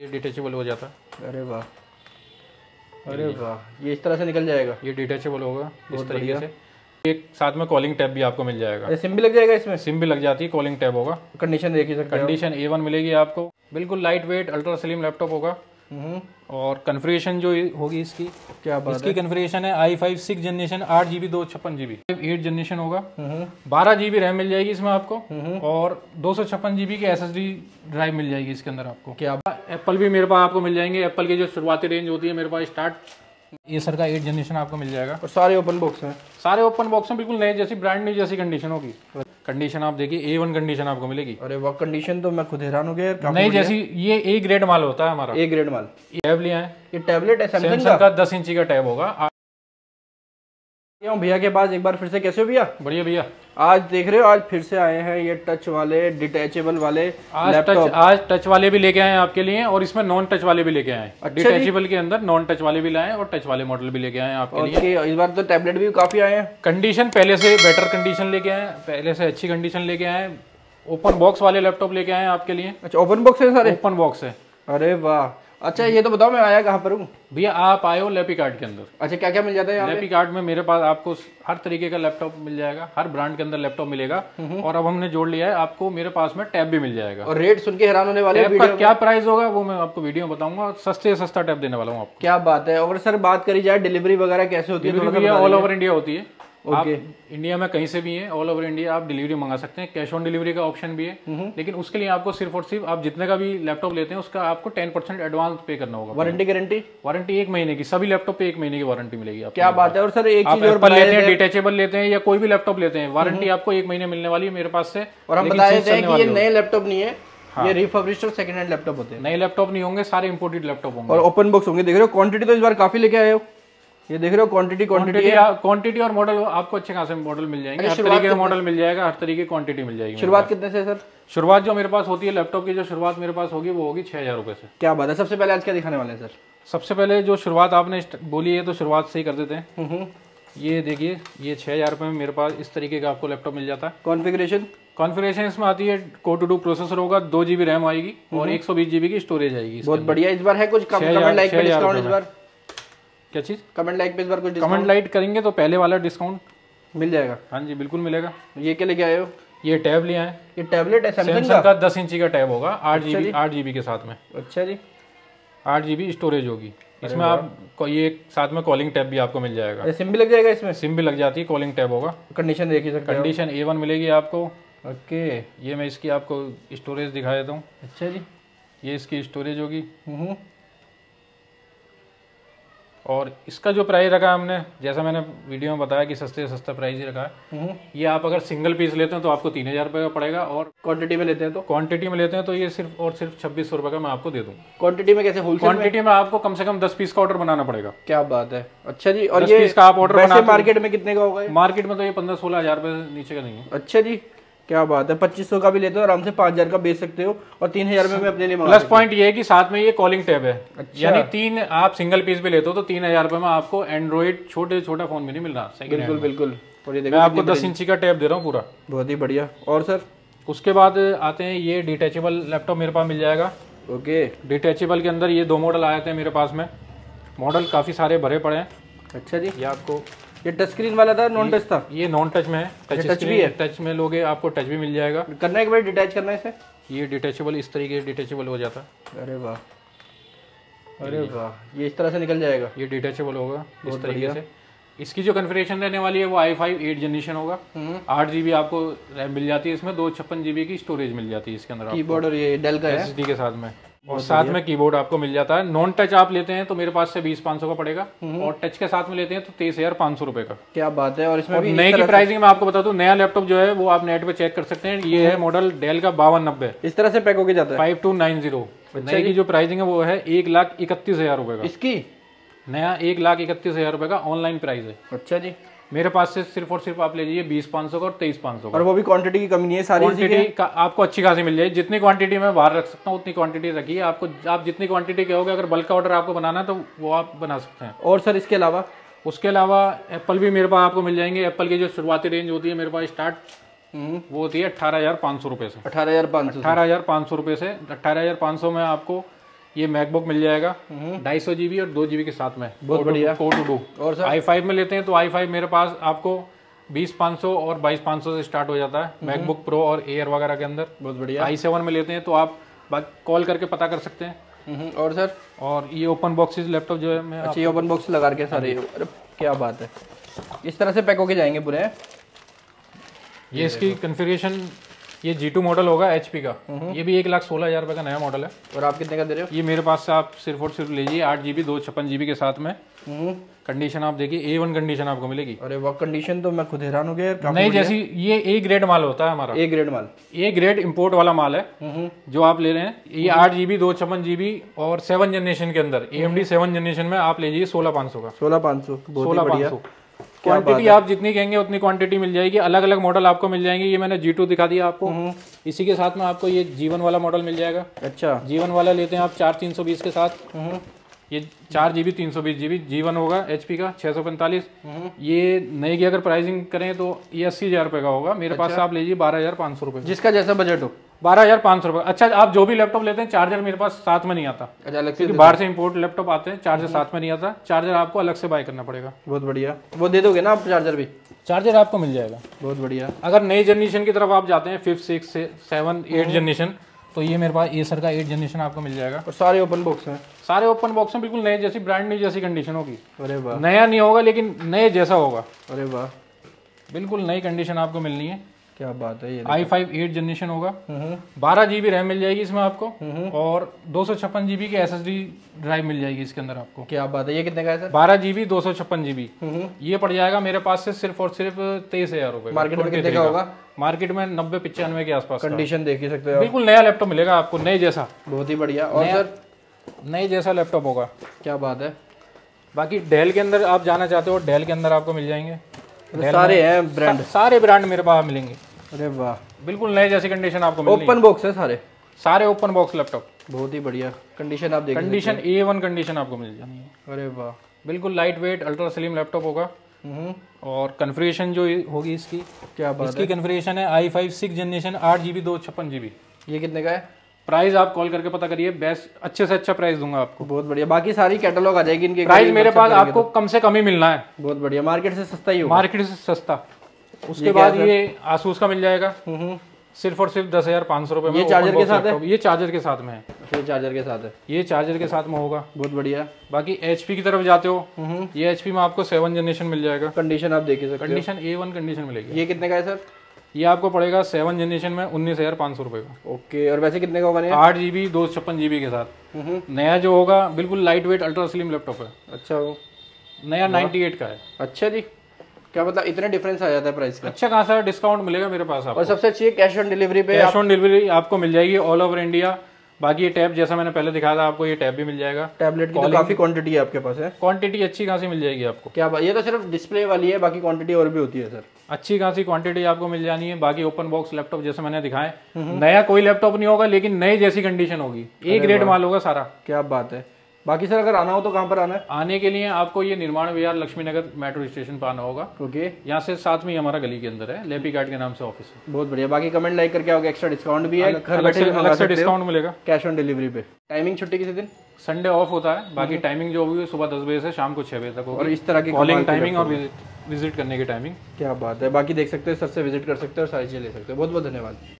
ये डिटेचेबल हो जाता। है अरे वाह। अरे वाह। ये इस तरह से निकल जाएगा? ये डिटेचेबल होगा इस तरीके से। एक साथ में कॉलिंग टैब भी आपको मिल जाएगा। सिम भी लग जाएगा इसमें? सिम भी लग जाती है कॉलिंग टैब होगा। कंडीशन देखिए सर कंडीशन ए वन मिलेगी आपको। बिल्कुल light weight ultra slim laptop होगा। और कन्फिग्रेशन जो होगी इसकी क्या बात इसकी कन्फिग्रेशन है आई फाइव सिक्स जनरेशन आठ जीबी दो छप्पन जीबी एट जनरेशन होगा। हम्म। बारह जीबी रैम मिल जाएगी इसमें आपको और दो सौ छप्पन जीबी की एस एस डी ड्राइव मिल जाएगी इसके अंदर आपको। क्या एप्पल भी मेरे पास आपको मिल जाएँगे। एप्पल की जो शुरुआती रेंज होती है मेरे पास स्टार्ट ये सर का एट जनरेशन आपको मिल जाएगा। और सारे ओपन बॉक्स हैं। सारे ओपन बॉक्स में बिल्कुल नए जैसी ब्रांड न्यू जैसी कंडीशन होगी। कंडीशन आप देखिए ए वन कंडीशन आपको मिलेगी। अरे वो कंडीशन तो मैं खुद हैरान हो गया नहीं जैसी ये ए ग्रेड माल होता है हमारा। ए ग्रेड माल टैब लिया है। ये टैबलेट है सैमसंग का? दस इंची का टैब होगा। हूँ भैया के पास एक बार फिर से कैसे हो भैया? बढ़िया भैया। आज देख रहे हो आज फिर से आए हैं ये टच वाले डिटैचेबल वाले आज टच आज टच वाले भी लेके आए हैं आपके लिए और इसमें नॉन टच वाले भी लेके आए हैं। अच्छा डिटेचेबल के अंदर नॉन टच वाले भी लाए और टच वाले मॉडल भी लेके आए हैं आपके लिए। इस बार तो टैबलेट भी काफ़ी आए हैं। कंडीशन पहले से बेटर कंडीशन लेके आए पहले से अच्छी कंडीशन लेके आए ओपन बॉक्स वाले लैपटॉप लेके आए हैं आपके लिए। अच्छा ओपन बॉक्स है सारे? ओपन बॉक्स है। अरे वाह। अच्छा ये तो बताओ मैं आया कहाँ पर हूँ? भैया आप आए हो लेपी कार्ड के अंदर। अच्छा क्या क्या मिल जाता है यहाँ लेपी कार्ड में मेरे पास आपको हर तरीके का लैपटॉप मिल जाएगा हर ब्रांड के अंदर लैपटॉप मिलेगा और अब हमने जोड़ लिया है आपको मेरे पास में टैब भी मिल जाएगा। और रेट सुन के हैरान होने वाले हैं टैब का क्या प्राइस होगा वो मैं आपको वीडियो में बताऊँगा सस्ते से सस्ता टैब देने वाला हूँ आपको। क्या बात है और सर बात करी जाए डिलीवरी वगैरह कैसे होती है ऑल ओवर इंडिया होती है। आप ओके इंडिया में कहीं से भी है ऑल ओवर इंडिया आप डिलीवरी मंगा सकते हैं कैश ऑन डिलीवरी का ऑप्शन भी है। लेकिन उसके लिए आपको सिर्फ़ और सिर्फ़ आप जितने का भी लैपटॉप लेते हैं उसका आपको टेन परसेंट एडवांस पे करना होगा। वारंटी गारंटी वारंटी एक महीने की सभी लैपटॉप पे एक महीने की वारंटी मिलेगी आपको। क्या बात है? और सर एक आप चीज़ और एप्पल लेते हैं डिटेचेबल लेते हैं या कोई भी लैपटॉप लेते हैं वारंटी आपको एक महीने मिलने वाली है मेरे पास से और हम बता देते हैं कि ये नए लैपटॉप नहीं है हाँ। ये रिफर्बिश्ड और सेकंड हैंड लैपटॉप होते हैं। नए लैपटॉप नहीं होंगे सारे इंपोर्टेड लैपटॉप होंगे। और ओपन बॉक्स होंगे देख रहे हो क्वांटिटी तो इस बार काफ़ी लेके आए हो। ये देख रहे हो क्वांटिटी क्वांटिटी क्वांटिटी क्वांटिटी और मॉडल आपको अच्छे खासे मॉडल मिल जाएँगे। हर तरीके का मॉडल मिल जाएगा हर तरीके की क्वांटिटी मिल जाएगी शुरुआत कितने से सर शुरुआत जो मेरे पास होती है लैपटॉप की जो शुरुआत मेरे पास होगी वो होगी छह हज़ार रुपए से। क्या बात है? सबसे पहले आज क्या दिखाने वाले हैं सर सबसे पहले जो शुरुआत आपने बोली है तो शुरुआत से ही कर देते हैं। हम्म ये देखिए ये छह हज़ार रुपये में मेरे पास इस तरीके का आपको लैपटॉप मिल जाता है। कॉन्फ़िगरेशन कॉन्फ़िगरेशन इसमें आती है को टू डू प्रोसेसर होगा दो जीबी रैम आएगी और एक सौ बीस जीबी की स्टोरेज आएगी बहुत बढ़िया इस बार है कुछ हजार- कमेंट लाइक डिस्काउंट इस बार? क्या चीज़? कमेंट लाइक पे इस बार कुछ कमेंट लाइट करेंगे तो पहले वाला डिस्काउंट मिल जाएगा। हाँ जी बिल्कुल मिलेगा। ये क्या लेके आए हो? ये टैब लिया है ये टैबलेट है सैमसंग का? दस इंची का टैब होगा आठ जीबी आठ जीबी के साथ में। अच्छा जी। आठ जीबी स्टोरेज होगी। इसमें आप ये साथ में कॉलिंग टैब भी आपको मिल जाएगा। सिम भी लग जाएगा इसमें? सिम भी लग जाती है कॉलिंग टैब होगा। कंडीशन देखिए हो कंडीशन ए वन मिलेगी आपको। ओके। ये मैं इसकी आपको स्टोरेज दिखा देता हूँ। अच्छा जी। ये इसकी स्टोरेज होगी। हम्म। और इसका जो प्राइस रखा है हमने जैसा मैंने वीडियो में बताया कि सस्ते से सस्ता प्राइस ही रखा है हम्म। ये आप अगर सिंगल पीस लेते हैं तो आपको तीन हज़ार रुपये का पड़ेगा और क्वांटिटी में लेते हैं तो? क्वांटिटी में लेते हैं तो ये सिर्फ़ और सिर्फ़ छब्बीस सौ रुपये का मैं आपको दे दूँ। क्वांटिटी में कैसे होलसेल क्वांटिटी में आपको कम से कम दस पीस का ऑर्डर बनाना पड़ेगा। क्या बात है। अच्छा जी और ये पीस का आप ऑर्डर मार्केट में कितने का होगा मार्केट में तो ये पंद्रह सोलह हज़ार रुपये नीचे का नहीं है अच्छा जी। क्या बात है? पच्चीस सौ का भी लेते हो आराम से पाँच हज़ार का बेच सकते हो और तीन हज़ार में मैं अपने लिए प्लस पॉइंट ये है कि साथ में ये कॉलिंग टैब है। अच्छा। यानी तीन आप सिंगल पीस भी लेते हो तो तीन हज़ार रुपये में आपको एंड्रॉइड छोटे छोटा फ़ोन भी नहीं मिल रहा बिल्कुल बिल्कुल। और ये मैं आपको दस इंची का टैब दे रहा हूँ पूरा। बहुत ही बढ़िया। और सर? उसके बाद आते हैं ये डिटैचेबल लैपटॉप मेरे पास मिल जाएगा। ओके। डिटैचेबल के अंदर ये दो मॉडल आए थे मेरे पास में। मॉडल काफ़ी सारे भरे पड़े हैं। अच्छा जी। ये आपको ये टच स्क्रीन वाला था नॉन टच था? ये नॉन टच में है। टच भी स्क्रीन टच में लोगे आपको टच भी मिल जाएगा। करना है कि भाई डिटैच करना है इसे? ये डिटैचेबल इस तरीके से डिटैचेबल हो जाता। है अरे वाह। अरे वाह। ये इस तरह से निकल जाएगा? ये डिटैचेबल होगा इस तरीके से। इसकी जो कन्फिग्रेशन रहने वाली है वो आई फाइव एट जनरेशन होगा। हम्म। आठ जीबी आपको रैम मिल जाती है इसमें दो छप्पन जीबी की स्टोरेज मिल जाती है इसके अंदर कीबोर्ड और ये डेल का है। एस के साथ में। और साथ में कीबोर्ड आपको मिल जाता है। नॉन टच आप लेते हैं तो मेरे पास से बीस पाँच सौ का पड़ेगा। और टच के साथ में लेते हैं तो तेईस हज़ार पाँच सौ रुपए का। क्या बात है। और इसमें और भी नए की प्राइसिंग मैं आपको बता दूँ नया लैपटॉप जो है वो आप नेट पे चेक कर सकते हैं। ये है मॉडल डेल का बावन नब्बे। इस तरह से पैक होके जाता है। फाइव टू नाइन ज़ीरो नए की जो प्राइसिंग है वो है एक लाख इकतीस हज़ार रुपए का। इसकी? नया एक लाख इकतीस हज़ार रुपए का ऑनलाइन प्राइस है। अच्छा जी। मेरे पास से सिर्फ़ और सिर्फ़ आप ले लीजिए बीस पाँच सौ का और तेईस पाँच सौ का। और वो भी क्वांटिटी की कमी नहीं है सारी क्वांटिटी का। आपको अच्छी खासी मिल जाएगी। जितनी क्वांटिटी मैं बाहर रख सकता हूँ उतनी क्वांटिटी रखिए। आपको आप जितनी क्वांटिटी कहोगे अगर बल्क का ऑर्डर आपको बनाना है तो वो आप बना सकते हैं। और सर इसके अलावा? उसके अलावा एप्पल भी मेरे पास आपको मिल जाएँगे। एप्पल की जो शुरुआती रेंज होती है मेरे पास स्टार्ट हम्म, वो होती है अट्ठारह हज़ार पाँच सौ रुपये से। अठारह हज़ार पाँच सौ अठारह हज़ार पाँच सौ रुपये से। अट्ठारह हज़ार पाँच सौ में आपको ये मैकबुक मिल जाएगा। ढाई सौ जीबी और दो जीबी के साथ में। बहुत बढ़िया। को टू डू और सर? आई फाइव में लेते हैं तो आई फाइव मेरे पास आपको बीस पाँच सौ और बाईस पाँच सौ से स्टार्ट हो जाता है मैकबुक प्रो और एयर वगैरह के अंदर। बहुत बढ़िया। आई सेवन में लेते हैं तो आप कॉल करके पता कर सकते हैं। हम्म, और सर? और ये ओपन बॉक्सेस लैपटॉप जो है मैं अच्छा ये ओपन बॉक्स लगा के सारे अरे क्या बात है। इस तरह से पैक होके जाएँगे पूरे? ये इसकी कन्फिग्रेशन ये जी टू मॉडल होगा HP का। ये भी एक लाख सोलह हज़ार रुपये का नया मॉडल है। और आप कितने का दे रहे हो? ये मेरे पास से आप सिर्फ़ और सिर्फ़ लीजिए आठ जी बी दो छप्पन जी बी के साथ में। हम्म, कंडीशन आप देखिए ए वन कंडीशन आपको मिलेगी। अरे वाह कंडीशन तो मैं खुद हैरान हो गया नहीं जैसी ये ए ग्रेड माल होता है हमारा। ए ग्रेड माल। ए ग्रेड इंपोर्ट वाला माल है हम्म, जो आप ले रहे हैं। ये आठ जीबी दो छप्पन जीबी और सेवन जनरेशन के अंदर A M D seven generation में आप लीजिए सोलह पाँच सौ का। सोलह पाँच सौ सोलह बढ़िया पाँच सौ। क्वांटिटी आप जितनी कहेंगे उतनी क्वांटिटी मिल जाएगी। अलग अलग मॉडल आपको मिल जाएँगे। ये मैंने जी टू दिखा दिया आपको। इसी के साथ में आपको ये जीवन वाला मॉडल मिल जाएगा। अच्छा। जीवन वाला लेते हैं आप चार तीन सौ बीस के साथ। हम्म, ये चार जीबी तीन सौ बीस जीबी जीवन होगा HP का छः सौ पैंतालीस। ये नई की अगर प्राइसिंग करें तो ये अस्सी हज़ार रुपये का होगा। मेरे पास से आप लीजिए बारह हज़ार पाँच सौ रुपये जिसका जैसा बजट हो। बारह हज़ार पाँच सौ रुपये। अच्छा आप जो भी लैपटॉप लेते हैं चार्जर मेरे पास साथ में नहीं आता। अच्छा अलग से क्योंकि बाहर से इंपोर्ट लैपटॉप आते हैं चार्जर साथ में नहीं आता। चार्जर आपको अलग से बाय करना पड़ेगा। बहुत बढ़िया। वो दे दोगे ना आप चार्जर भी? चार्जर आपको मिल जाएगा। बहुत बढ़िया। अगर नई जनरेशन की तरफ़ आप जाते हैं fifth six seven eight generation तो ये मेरे पास एसर का एट जनरेशन आपको मिल जाएगा। और सारे ओपन बॉक्स हैं। सारे ओपन बॉक्स में बिल्कुल नए जैसी ब्रांड न्यू जैसी कंडीशन होगी। अरे वाह। नया नहीं होगा लेकिन नए जैसा होगा। अरे वाह। बिल्कुल नई कंडीशन आपको मिलनी है। क्या बात है ये आई फाइव एट जनरेशन होगा। हम्म, बारह जीबी रैम मिल जाएगी इसमें आपको और दो सौ छप्पन जीबी की एसएसडी ड्राइव मिल जाएगी इसके अंदर आपको। क्या बात है ये कितने का है सर? बारह जीबी दो सौ छप्पन जीबी। हम्म, ये पड़ जाएगा मेरे पास से सिर्फ़ और सिर्फ़ तेईस हज़ार रुपए मार्केट में कितने का होगा? मार्केट में नब्बे पचानवे के आसपास। कंडीशन देख ही सकते हो बिल्कुल नया लैपटॉप मिलेगा आपको नए जैसा। बहुत ही बढ़िया। और सर? नए जैसा लैपटॉप होगा। क्या बात है? बाकी डेल के अंदर आप जाना चाहते हो डेल के अंदर आपको मिल जाएँगे। सारे हैं ब्रांड सारे ब्रांड मेरे पास मिलेंगे। अरे वाह। बिल्कुल नए जैसी कंडीशन आपको ओपन बॉक्स है सारे? सारे ओपन बॉक्स लैपटॉप बहुत ही बढ़िया। कंडीशन आप देख कंडीशन ए वन कंडीशन आपको मिल जानी है। अरे वाह। बिल्कुल light weight ultra slim laptop होगा। हम्म, और कन्फिग्रेशन जो होगी इसकी। क्या बात इसकी कन्फिग्रेशन है आई फाइव सिक्स जनरेशन आठ जी बी दो छप्पन जी बी ये कितने का है? प्राइस आप कॉल करके पता करिए बेस्ट अच्छे से अच्छा प्राइस दूँगा आपको। बहुत बढ़िया। बाकी सारी कैटलॉग आ जाएगी इनके प्राइस मेरे पास आपको कम से कम ही मिलना है। बहुत बढ़िया। मार्केट से सस्ता ही होगा। मार्केट से सस्ता। उसके बाद ये आसूस का मिल जाएगा। हम्म, सिर्फ़ और सिर्फ़ दस हज़ार पाँच सौ रुपये ये चार्जर के साथ है? ये चार्जर के साथ में है। ये चार्जर के साथ है। ये चार्जर के साथ में होगा। बहुत बढ़िया। बाकी एचपी की तरफ़ जाते हो हम्म, ये एचपी में आपको सेवन जनरेशन मिल जाएगा। कंडीशन आप देख ही कंडीशन ए वन कंडीशन मिलेगी। ये कितने का है सर ये आपको पड़ेगा सेवन जनरेशन में उन्नीस हज़ार पाँच सौ रुपये का। ओके और वैसे कितने का होगा आठ जी बी दो छप्पन जी बी के साथ। हम्म, नया जो होगा बिल्कुल light weight ultra slim laptop है। अच्छा हो नया 98 का है। अच्छा जी। क्या मतलब इतने डिफरेंस आ जाता है प्राइस का? अच्छा खासा डिस्काउंट मिलेगा मेरे पास आपको। और सबसे अच्छी कैश ऑन डिलीवरी पे कैश ऑन डिलीवरी आपको मिल जाएगी ऑल ओवर इंडिया बाकी ये टैब जैसा मैंने पहले दिखाया था आपको ये टैब भी मिल जाएगा। टैबलेट की तो काफ़ी क्वांटिटी है आपके पास है? क्वांटिटी अच्छी खासी मिल जाएगी आपको। क्या बात ये तो सिर्फ़ डिस्प्ले वाली है बाकी क्वांटिटी और भी होती है सर अच्छी खासी क्वांटिटी आपको मिल जानी है। बाकी ओपन बॉक्स लैपटॉप जैसे मैंने दिखाए। नया कोई लैपटॉप नहीं होगा लेकिन नई जैसी कंडीशन होगी। एक ग्रेड माल होगा सारा। क्या बात है। बाकी सर अगर आना हो तो कहाँ पर आना है? आने के लिए आपको ये निर्माण विहार लक्ष्मी नगर मेट्रो स्टेशन पर आना होगा। ओके। यहाँ से साथ में ही हमारा गली के अंदर है। लेपी कार्ड के नाम से ऑफ़िस है। बहुत बढ़िया। बाकी कमेंट लाइक करके आओगे। एक्स्ट्रा डिस्काउंट भी है। घर बैठे डिस्काउंट मिलेगा। कैश ऑन डिलीवरी पे। टाइमिंग छुट्टी किसी दिन? संडे ऑफ़ होता है। बाकी टाइमिंग जो होगी सुबह दस बजे से शाम को छह बजे तक और होगी इस तरह की कॉलिंग टाइमिंग और विज़िट करने की टाइमिंग क्या बात है। बाकी देख सकते हो, सर से विज़िट कर सकते हो और सारी चीज़ें ले सकते हो। बहुत बहुत धन्यवाद।